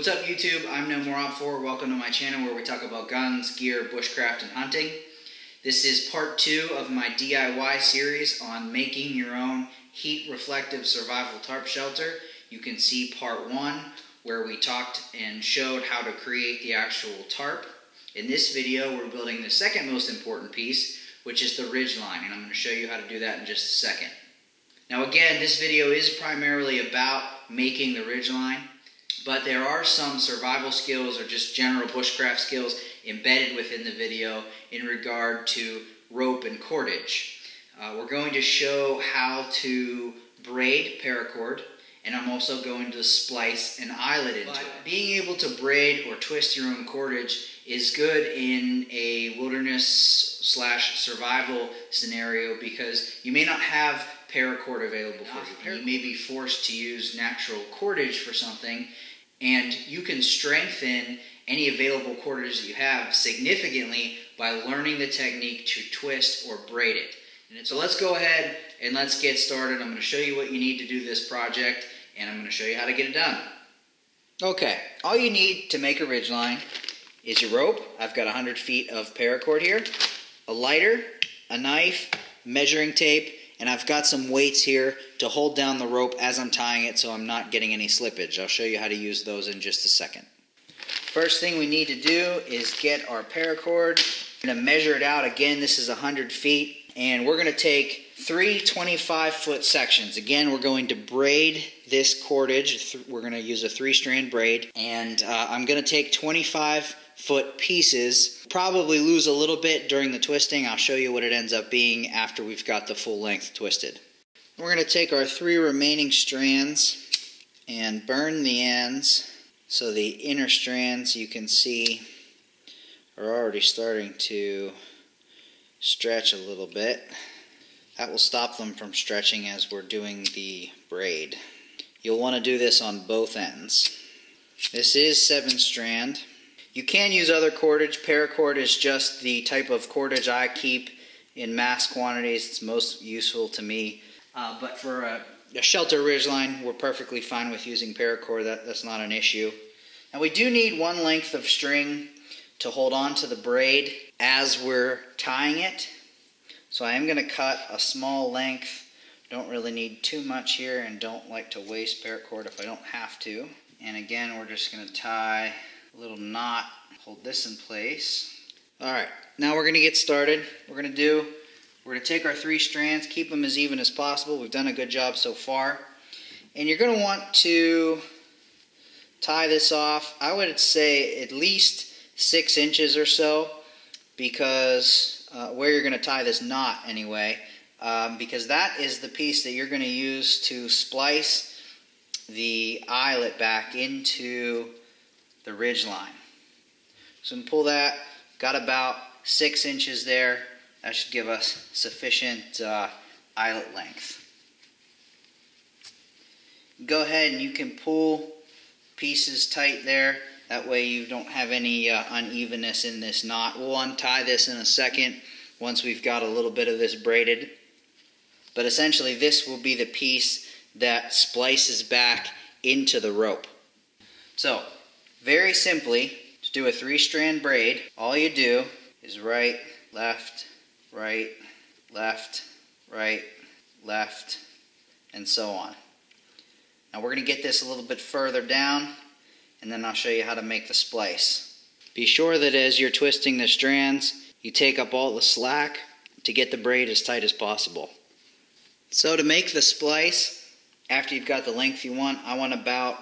What's up YouTube? I'm No More Op 4. Welcome to my channel where we talk about guns, gear, bushcraft, and hunting. This is part two of my DIY series on making your own heat reflective survival tarp shelter. You can see part one where we talked and showed how to create the actual tarp. In this video we're building the second most important piece which is the ridge line and I'm going to show you how to do that in just a second. Now again this video is primarily about making the ridge line but there are some survival skills or just general bushcraft skills embedded within the video in regard to rope and cordage. Uh, we're going to show how to braid paracord and I'm also going to splice an eyelet into it. Being able to braid or twist your own cordage is good in a wilderness slash survival scenario because you may not have paracord available for you. You may be forced to use natural cordage for something and you can strengthen any available cordage that you have significantly by learning the technique to twist or braid it. And so let's go ahead and let's get started. I'm going to show you what you need to do this project and I'm going to show you how to get it done. Okay, all you need to make a ridge line is your rope. I've got 100 feet of paracord here, a lighter, a knife, measuring tape, and I've got some weights here to hold down the rope as I'm tying it so I'm not getting any slippage. I'll show you how to use those in just a second. First thing we need to do is get our paracord. I'm going to measure it out. Again, this is 100 feet. And we're going to take three 25 foot sections. Again, we're going to braid this cordage. We're going to use a three strand braid. And uh, I'm going to take 25 foot pieces. Probably lose a little bit during the twisting. I'll show you what it ends up being after we've got the full length twisted. We're going to take our three remaining strands and burn the ends so the inner strands you can see are already starting to stretch a little bit. That will stop them from stretching as we're doing the braid. You'll want to do this on both ends. This is seven strand. You can use other cordage. Paracord is just the type of cordage I keep in mass quantities. It's most useful to me. Uh, but for a, a shelter ridgeline, we're perfectly fine with using paracord. That, that's not an issue. Now we do need one length of string to hold on to the braid as we're tying it. So I am going to cut a small length. Don't really need too much here and don't like to waste paracord if I don't have to. And again, we're just going to tie a little knot, hold this in place. All right, now we're gonna get started. We're gonna do, we're gonna take our three strands, keep them as even as possible. We've done a good job so far. And you're gonna want to tie this off, I would say at least six inches or so, because uh, where you're gonna tie this knot anyway, um, because that is the piece that you're gonna use to splice the eyelet back into the ridge line. So we pull that, got about six inches there. That should give us sufficient uh, eyelet length. Go ahead and you can pull pieces tight there. That way you don't have any uh, unevenness in this knot. We'll untie this in a second once we've got a little bit of this braided. But essentially this will be the piece that splices back into the rope. So very simply, to do a three strand braid, all you do is right, left, right, left, right, left, and so on. Now we're going to get this a little bit further down, and then I'll show you how to make the splice. Be sure that as you're twisting the strands, you take up all the slack to get the braid as tight as possible. So to make the splice, after you've got the length you want, I want about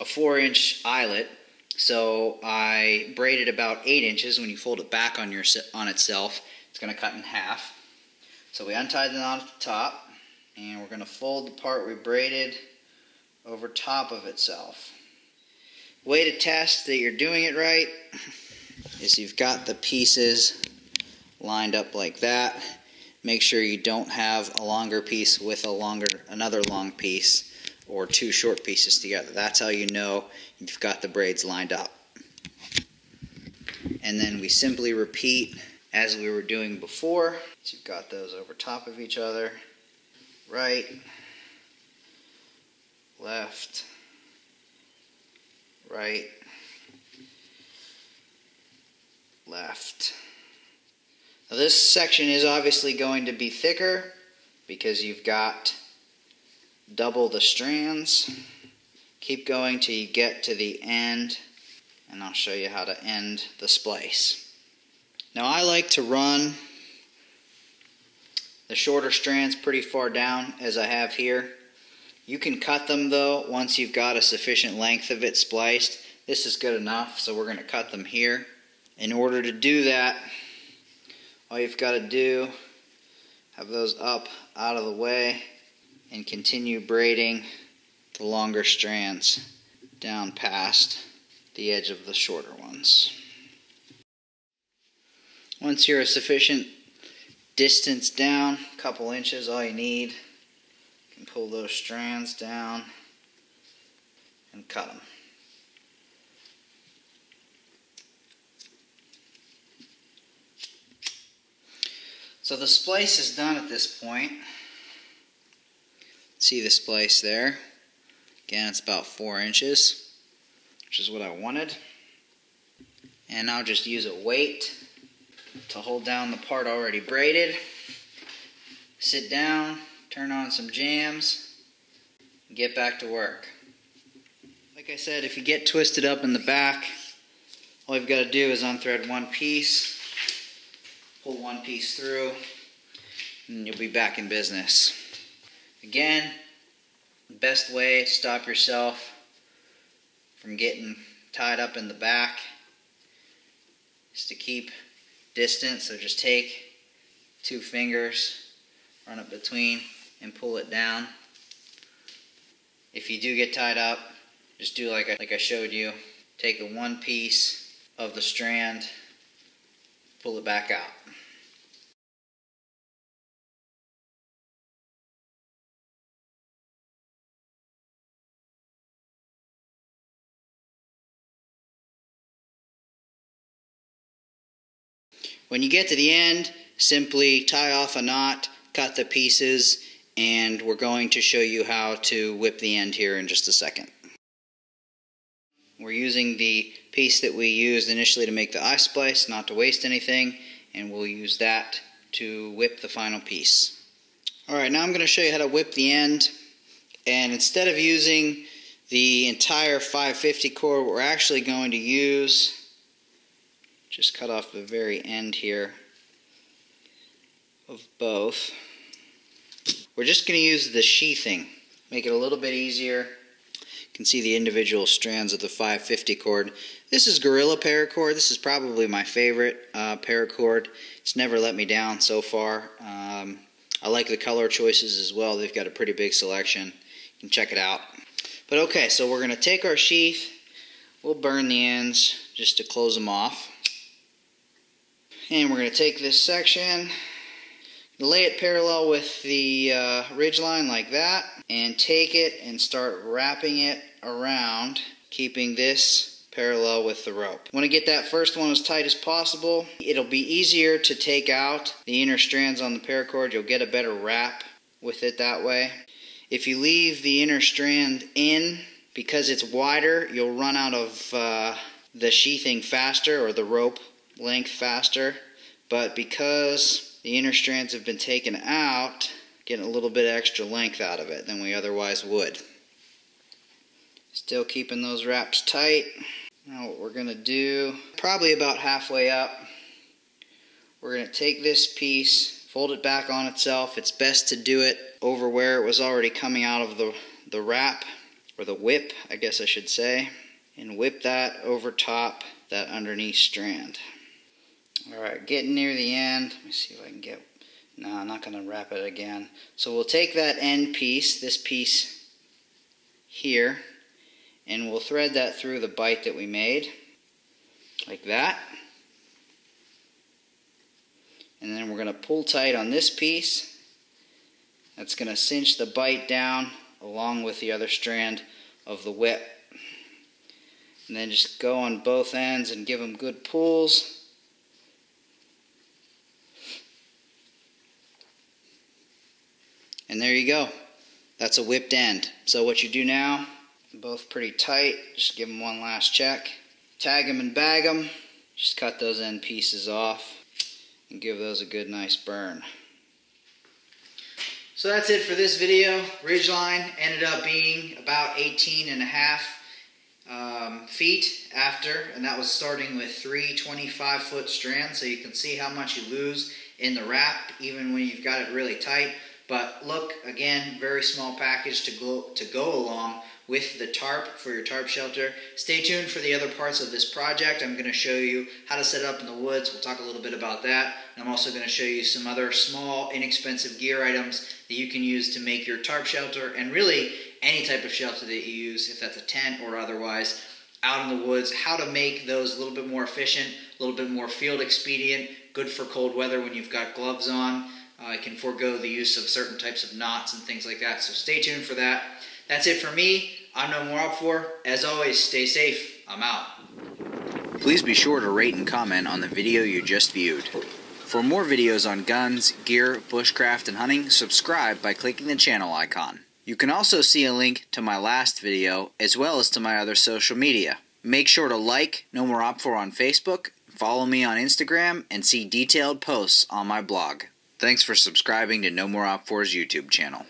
a 4 inch eyelet so I braided about 8 inches. When you fold it back on, your, on itself, it's going to cut in half. So we untied the knot at the top, and we're going to fold the part we braided over top of itself. Way to test that you're doing it right is you've got the pieces lined up like that. Make sure you don't have a longer piece with a longer another long piece or two short pieces together. That's how you know you've got the braids lined up. And then we simply repeat as we were doing before. So you've got those over top of each other. Right, left, right, left. Now this section is obviously going to be thicker because you've got double the strands. Keep going till you get to the end and I'll show you how to end the splice. Now I like to run the shorter strands pretty far down as I have here. You can cut them though once you've got a sufficient length of it spliced. This is good enough so we're going to cut them here. In order to do that all you've got to do have those up out of the way and continue braiding the longer strands down past the edge of the shorter ones. Once you're a sufficient distance down, a couple inches, all you need, you can pull those strands down and cut them. So the splice is done at this point. See the splice there? Again, it's about four inches, which is what I wanted. And I'll just use a weight to hold down the part already braided. Sit down, turn on some jams, get back to work. Like I said, if you get twisted up in the back, all you've got to do is unthread one piece, pull one piece through, and you'll be back in business. Again, best way to stop yourself from getting tied up in the back is to keep distance. So just take two fingers, run it between, and pull it down. If you do get tied up, just do like I, like I showed you. Take a one piece of the strand, pull it back out. When you get to the end, simply tie off a knot, cut the pieces, and we're going to show you how to whip the end here in just a second. We're using the piece that we used initially to make the eye splice, not to waste anything, and we'll use that to whip the final piece. Alright, now I'm going to show you how to whip the end, and instead of using the entire 550 cord, we're actually going to use just cut off the very end here of both. We're just going to use the sheathing, make it a little bit easier. You can see the individual strands of the 550 cord. This is Gorilla Paracord. This is probably my favorite uh, paracord. It's never let me down so far. Um, I like the color choices as well. They've got a pretty big selection. You can check it out. But okay, so we're going to take our sheath. We'll burn the ends just to close them off. And we're going to take this section, lay it parallel with the uh, ridge line like that, and take it and start wrapping it around, keeping this parallel with the rope. Want to get that first one as tight as possible. It'll be easier to take out the inner strands on the paracord. You'll get a better wrap with it that way. If you leave the inner strand in, because it's wider, you'll run out of uh, the sheathing faster or the rope length faster, but because the inner strands have been taken out, getting a little bit extra length out of it than we otherwise would. Still keeping those wraps tight. Now what we're going to do, probably about halfway up, we're going to take this piece, fold it back on itself. It's best to do it over where it was already coming out of the, the wrap, or the whip, I guess I should say, and whip that over top that underneath strand. Alright, getting near the end. Let me see if I can get... No, I'm not going to wrap it again. So we'll take that end piece, this piece here, and we'll thread that through the bite that we made, like that. And then we're going to pull tight on this piece. That's going to cinch the bite down along with the other strand of the whip. And then just go on both ends and give them good pulls. And there you go. That's a whipped end. So what you do now both pretty tight. Just give them one last check. Tag them and bag them. Just cut those end pieces off and give those a good nice burn. So that's it for this video. Ridgeline ended up being about 18 and a half um, feet after, and that was starting with three 25 foot strands, so you can see how much you lose in the wrap, even when you've got it really tight. But look, again, very small package to go, to go along with the tarp for your tarp shelter. Stay tuned for the other parts of this project. I'm going to show you how to set up in the woods. We'll talk a little bit about that. And I'm also going to show you some other small, inexpensive gear items that you can use to make your tarp shelter and really any type of shelter that you use, if that's a tent or otherwise, out in the woods, how to make those a little bit more efficient, a little bit more field expedient, good for cold weather when you've got gloves on. Uh, can forego the use of certain types of knots and things like that. So stay tuned for that. That's it for me. I'm No More Op 4. As always, stay safe. I'm out. Please be sure to rate and comment on the video you just viewed. For more videos on guns, gear, bushcraft, and hunting, subscribe by clicking the channel icon. You can also see a link to my last video as well as to my other social media. Make sure to like No More Op4 on Facebook, follow me on Instagram, and see detailed posts on my blog. Thanks for subscribing to No More Op4's YouTube channel.